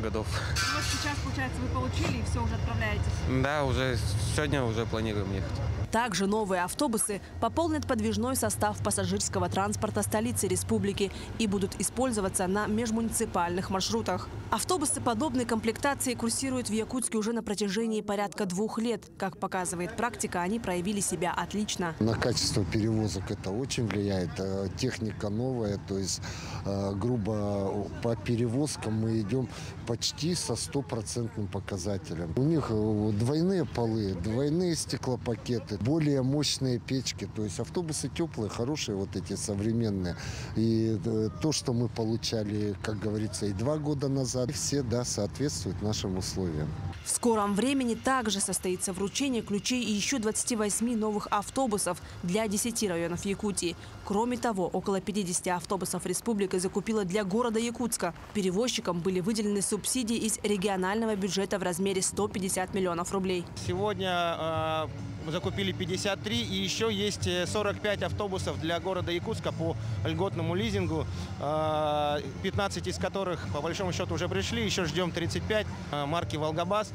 годов. Вот сейчас, получается, вы получили и все, уже отправляетесь? Да, уже сегодня уже планируем ехать. Также новые автобусы пополнят подвижной состав пассажирского транспорта столицы республики и будут использоваться на межмуниципальных маршрутах. Автобусы подобной комплектации курсируют в Якутске уже на протяжении порядка двух лет. Как показывает практика, они проявили себя отлично. На качество перевозок это очень влияет. Э, техника новая, то есть, э, грубо по перевозкам мы идем почти со стопроцентным показателем. У них э, двойные полы, двойные стеклопакеты, более мощные печки. То есть автобусы теплые, хорошие, вот эти современные. И э, то, что мы получали, как говорится, и два года назад, все, да, соответствуют нашим условиям. В скором времени также состоится вручение ключей еще 28 новых автобусов для 10 районов Якутии. Кроме того, около 50 автобусов республика закупила для города Якутска. Перевозчикам были выделены субсидии из регионального бюджета в размере 150 миллионов рублей. Сегодня э, закупили 53, и еще есть 45 автобусов для города Якутска по льготному лизингу, 15 из которых, по большому счету, уже пришли, еще ждем 35 марки «Волгобас».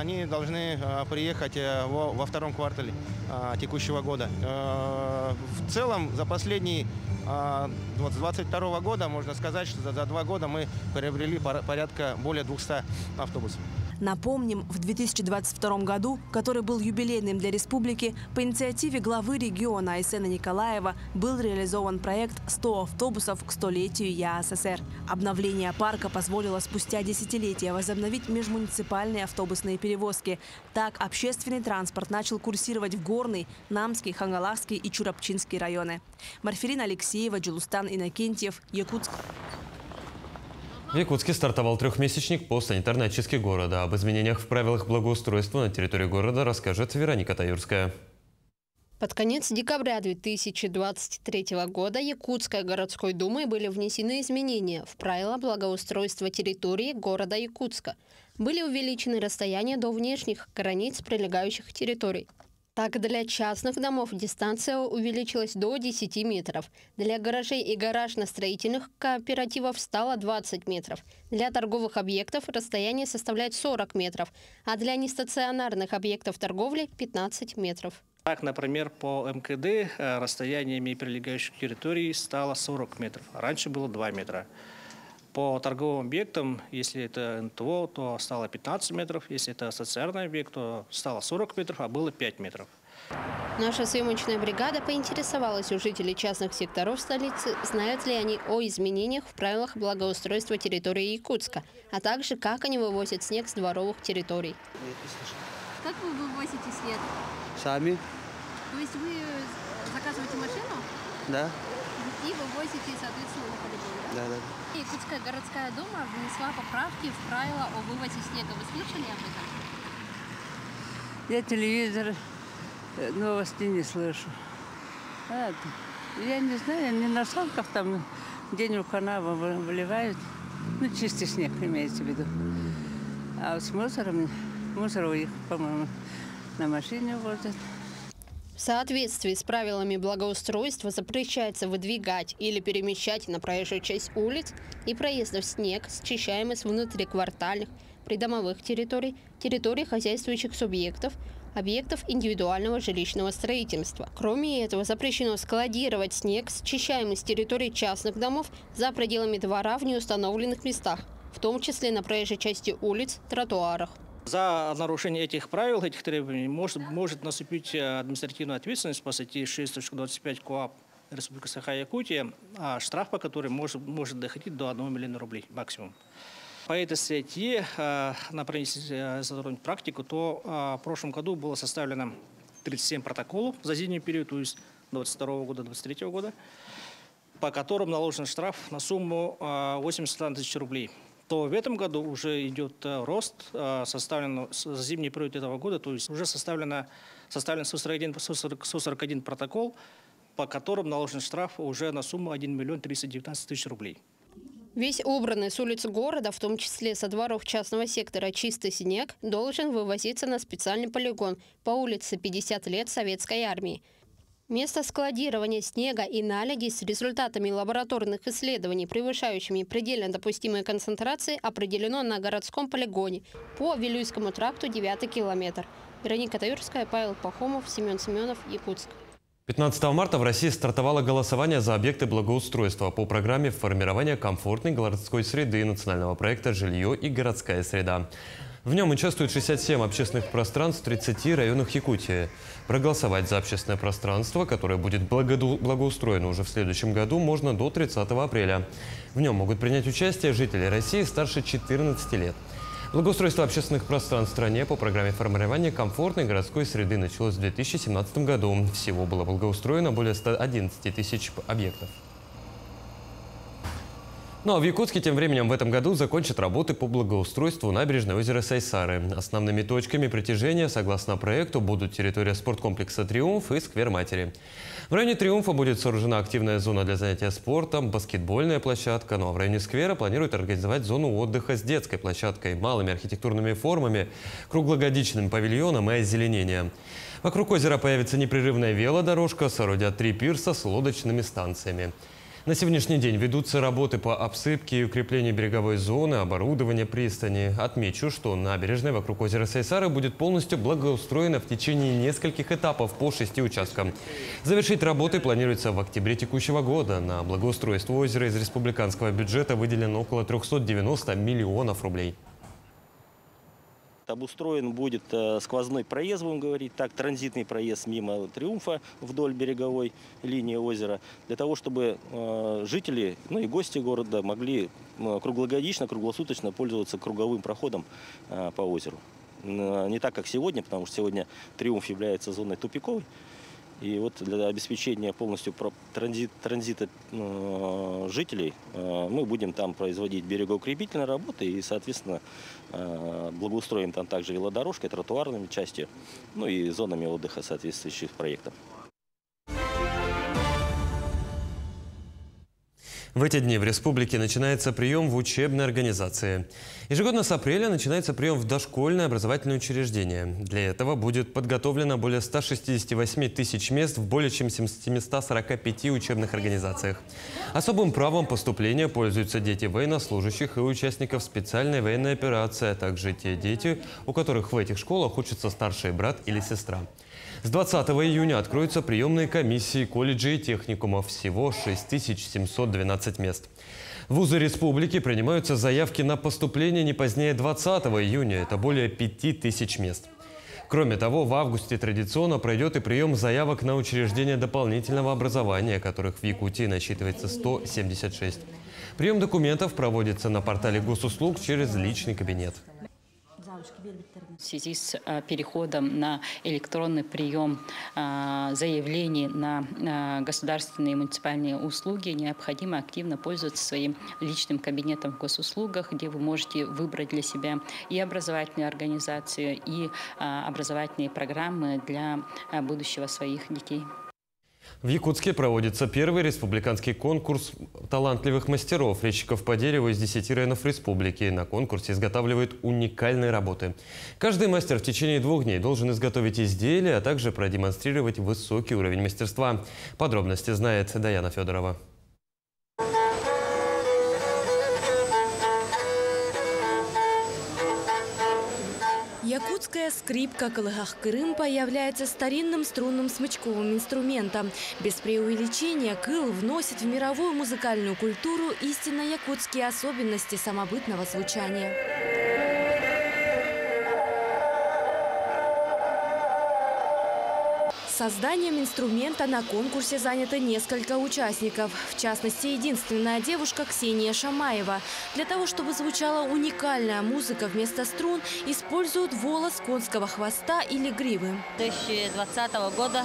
Они должны приехать во втором квартале текущего года. В целом, за последние с 22 года можно сказать, что за два года мы приобрели порядка более 200 автобусов. Напомним, в 2022 году, который был юбилейным для республики, по инициативе главы региона Айсена Николаева был реализован проект «100 автобусов к столетию ЯССР». Обновление парка позволило спустя десятилетия возобновить межмуниципальные автобусные перевозки. Так, общественный транспорт начал курсировать в Горный, Намский, Хангалахский и Чурапчинский районы. Марферина Алексеева, Джулустан Иннокентьев, Якутск. В Якутске стартовал трехмесячник по санитарной очистке города. Об изменениях в правилах благоустройства на территории города расскажет Вероника Таюрская. Под конец декабря 2023 года Якутской городской думой были внесены изменения в правила благоустройства территории города Якутска. Были увеличены расстояния до внешних границ прилегающих территорий. Так, для частных домов дистанция увеличилась до 10 метров. Для гаражей и гаражно-строительных кооперативов стало 20 метров. Для торговых объектов расстояние составляет 40 метров, а для нестационарных объектов торговли – 15 метров. Так, например, по МКД э, расстояниями прилегающих территорий стало 40 метров. Раньше было 2 метра. По торговым объектам, если это НТО, то стало 15 метров. Если это социальный объект, то стало 40 метров, а было 5 метров. Наша съемочная бригада поинтересовалась у жителей частных секторов столицы, знают ли они о изменениях в правилах благоустройства территории Якутска, а также как они вывозят снег с дворовых территорий. Как вы вывозите снег? Сами. То есть вы заказываете машину? Да. И вывозите, соответственно, на да? Да. Якутская городская дума внесла поправки в правила о вывозе снега. Вы слышали об этом? Я телевизор Э, новости не слышу. А, я не знаю, не на санках там день у канава выливают. Ну, чистый снег имеется в виду. А с мусором, мусор у них, по-моему, на машине возят. В соответствии с правилами благоустройства запрещается выдвигать или перемещать на проезжую часть улиц и проездов снег, счищаемый с внутриквартальных, придомовых территорий, территорий хозяйствующих субъектов, объектов индивидуального жилищного строительства. Кроме этого, запрещено складировать снег, счищаемый с территории частных домов за пределами двора в неустановленных местах, в том числе на проезжей части улиц, тротуарах. За нарушение этих правил, этих требований, может, может наступить э, административная ответственность по статье 6.25 КОАП Республика Саха-Якутия, а штраф по которой может, может доходить до 1 миллиона рублей максимум. По этой статье, э, например, если затронуть практику, то э, в прошлом году было составлено 37 протоколов за зимний период, то есть 22 года, 23 года, по которым наложен штраф на сумму 80 тысяч рублей то в этом году уже идет э, рост, составлен за зимний период этого года, то есть уже составлено, составлен 141, 141 протокол, по которым наложен штраф уже на сумму 1 миллион 319 тысяч рублей. Весь убранный с улиц города, в том числе со дворов частного сектора «Чистый снег», должен вывозиться на специальный полигон по улице 50 лет Советской армии. Место складирования снега и наледи с результатами лабораторных исследований, превышающими предельно допустимые концентрации, определено на городском полигоне по Вилюйскому тракту 9 километр. Вероника Таюрская, Павел Пахомов, Семен Семенов, Якутск. 15 марта в России стартовало голосование за объекты благоустройства по программе формирования комфортной городской среды национального проекта «Жилье и городская среда». В нем участвуют 67 общественных пространств в 30 районах Якутии. Проголосовать за общественное пространство, которое будет благоустроено уже в следующем году, можно до 30 апреля. В нем могут принять участие жители России старше 14 лет. Благоустройство общественных пространств в стране по программе формирования комфортной городской среды началось в 2017 году. Всего было благоустроено более 111 тысяч объектов. Ну а в Якутске тем временем в этом году закончат работы по благоустройству набережной озера Сайсары. Основными точками притяжения, согласно проекту, будут территория спорткомплекса «Триумф» и сквер матери. В районе «Триумфа» будет сооружена активная зона для занятия спортом, баскетбольная площадка. Ну а в районе сквера планируют организовать зону отдыха с детской площадкой, малыми архитектурными формами, круглогодичным павильоном и озеленением. Вокруг озера появится непрерывная велодорожка, соорудят три пирса с лодочными станциями. На сегодняшний день ведутся работы по обсыпке и укреплению береговой зоны, оборудования пристани. Отмечу, что набережная вокруг озера Сайсары будет полностью благоустроена в течение нескольких этапов по шести участкам. Завершить работы планируется в октябре текущего года. На благоустройство озера из республиканского бюджета выделено около 390 миллионов рублей. Обустроен будет э, сквозной проезд, будем говорить так, транзитный проезд мимо Триумфа вдоль береговой линии озера, для того, чтобы э, жители, ну и гости города могли э, круглогодично, круглосуточно пользоваться круговым проходом по озеру. Не так, как сегодня, потому что сегодня Триумф является зоной тупиковой. И вот для обеспечения полностью транзит, транзита э, жителей э, мы будем там производить берегоукрепительные работы и, соответственно, э, благоустроим там также велодорожкой, тротуарными частью, ну и зонами отдыха соответствующих проектов. В эти дни в республике начинается прием в учебной организации. Ежегодно с апреля начинается прием в дошкольное образовательное учреждение. Для этого будет подготовлено более 168 тысяч мест в более чем 745 учебных организациях. Особым правом поступления пользуются дети военнослужащих и участников специальной военной операции, а также те дети, у которых в этих школах учится старший брат или сестра. С 20 июня откроются приемные комиссии колледжей и техникумов. Всего 6712 мест. Вузы республики принимаются заявки на поступление не позднее 20 июня. Это более 5000 мест. Кроме того, в августе традиционно пройдет и прием заявок на учреждения дополнительного образования, которых в Якутии насчитывается 176. Прием документов проводится на портале госуслуг через личный кабинет. В связи с э, переходом на электронный прием э, заявлений на э, государственные и муниципальные услуги необходимо активно пользоваться своим личным кабинетом в госуслугах, где вы можете выбрать для себя и образовательную организацию, и образовательные программы для будущего своих детей. В Якутске проводится первый республиканский конкурс талантливых мастеров, резчиков по дереву из 10 районов республики. На конкурсе изготавливают уникальные работы. Каждый мастер в течение двух дней должен изготовить изделия, а также продемонстрировать высокий уровень мастерства. Подробности знает Даяна Федорова. Якутская скрипка Калыгах-Кырымпа является старинным струнным смычковым инструментом. Без преувеличения кыл вносит в мировую музыкальную культуру истинно якутские особенности самобытного звучания. Созданием инструмента на конкурсе занято несколько участников. В частности, единственная девушка Ксения Шамаева. Для того, чтобы звучала уникальная музыка вместо струн, используют волос конского хвоста или гривы. 2020 года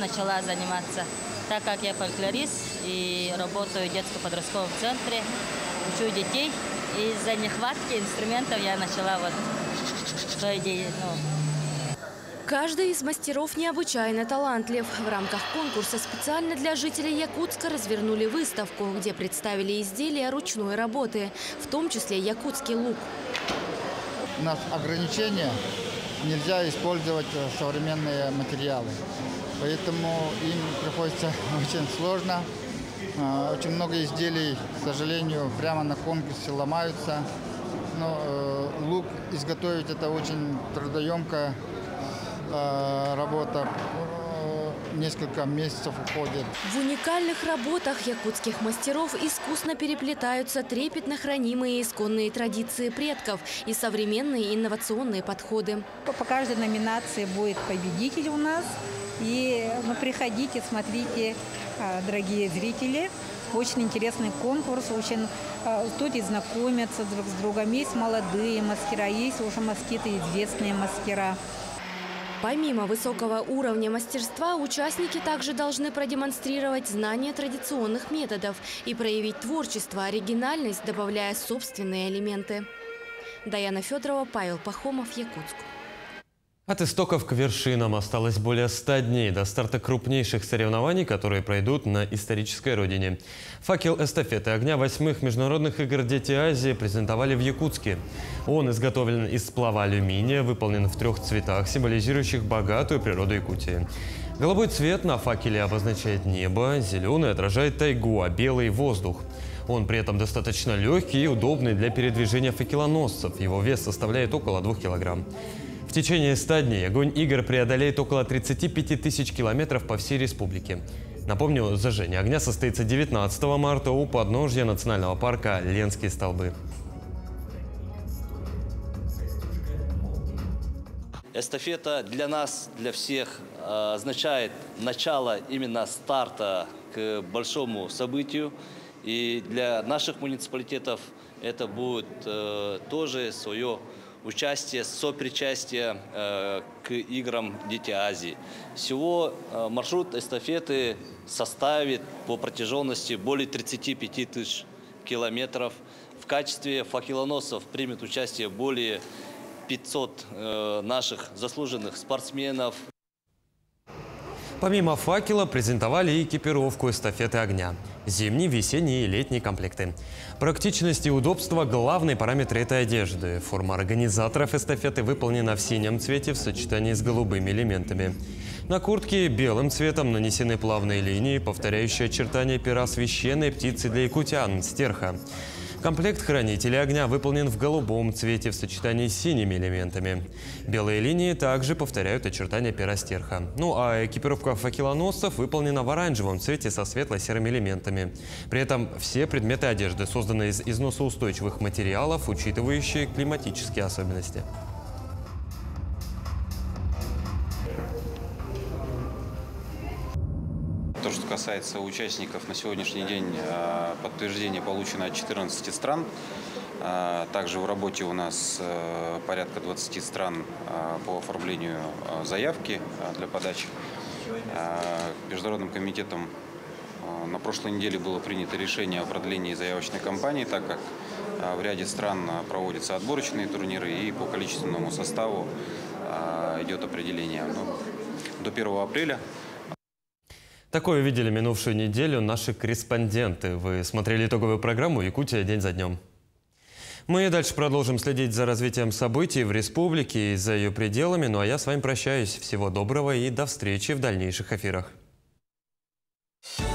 начала заниматься. Так как я фольклорист и работаю в детско-подростковом центре, учу детей, из-за нехватки инструментов я начала вот той идеи, ну, Каждый из мастеров необычайно талантлив. В рамках конкурса специально для жителей Якутска развернули выставку, где представили изделия ручной работы, в том числе якутский лук. У нас ограничения, нельзя использовать э, современные материалы. Поэтому им приходится очень сложно. Э, очень много изделий, к сожалению, прямо на конкурсе ломаются. Но э, лук изготовить это очень трудоемкая Э, работа э, несколько месяцев уходит. В уникальных работах якутских мастеров искусно переплетаются трепетно хранимые исконные традиции предков и современные инновационные подходы. По каждой номинации будет победитель у нас. И ну, приходите, смотрите, э, дорогие зрители. Очень интересный конкурс, очень тут и знакомятся друг с другом. Есть молодые мастера, есть уже москиты известные мастера. Помимо высокого уровня мастерства, участники также должны продемонстрировать знания традиционных методов и проявить творчество, оригинальность, добавляя собственные элементы. Даяна Федорова, Павел Пахомов, Якутск. От истоков к вершинам осталось более 100 дней до старта крупнейших соревнований, которые пройдут на исторической родине. Факел эстафеты огня восьмых международных игр «Дети Азии» презентовали в Якутске. Он изготовлен из сплава алюминия, выполнен в трех цветах, символизирующих богатую природу Якутии. Голубой цвет на факеле обозначает небо, зеленый отражает тайгу, а белый – воздух. Он при этом достаточно легкий и удобный для передвижения факелоносцев. Его вес составляет около 2 килограмм. В течение 100 дней огонь игр преодолеет около 35 тысяч километров по всей республике. Напомню, зажжение огня состоится 19 марта у подножья национального парка Ленские столбы. Эстафета для нас, для всех, э, означает начало именно старта к большому событию. И для наших муниципалитетов это будет э, тоже свое участие, сопричастие э, к играм Дети Азии. Всего э, маршрут эстафеты составит по протяженности более 35 тысяч километров. В качестве факелоносцев примет участие более 500 э, наших заслуженных спортсменов, Помимо факела презентовали экипировку эстафеты огня. Зимние, весенние и летние комплекты. Практичность и удобство – главные параметры этой одежды. Форма организаторов эстафеты выполнена в синем цвете в сочетании с голубыми элементами. На куртке белым цветом нанесены плавные линии, повторяющие очертания пера священной птицы для якутян – стерха. Комплект хранителя огня выполнен в голубом цвете в сочетании с синими элементами. Белые линии также повторяют очертания перостерха. Ну а экипировка факелоносцев выполнена в оранжевом цвете со светло-серыми элементами. При этом все предметы одежды созданы из износоустойчивых материалов, учитывающие климатические особенности. То, что касается участников, на сегодняшний день а, подтверждение получено от 14 стран. А, также в работе у нас а, порядка 20 стран по оформлению заявки для подачи. Международным комитетом на прошлой неделе было принято решение о продлении заявочной кампании, так как в ряде стран проводятся отборочные турниры и по количественному составу идет определение. Ну, до 1 апреля Такое видели минувшую неделю наши корреспонденты. Вы смотрели итоговую программу «Якутия день за днем». Мы и дальше продолжим следить за развитием событий в республике и за ее пределами. Ну а я с вами прощаюсь. Всего доброго и до встречи в дальнейших эфирах. We'll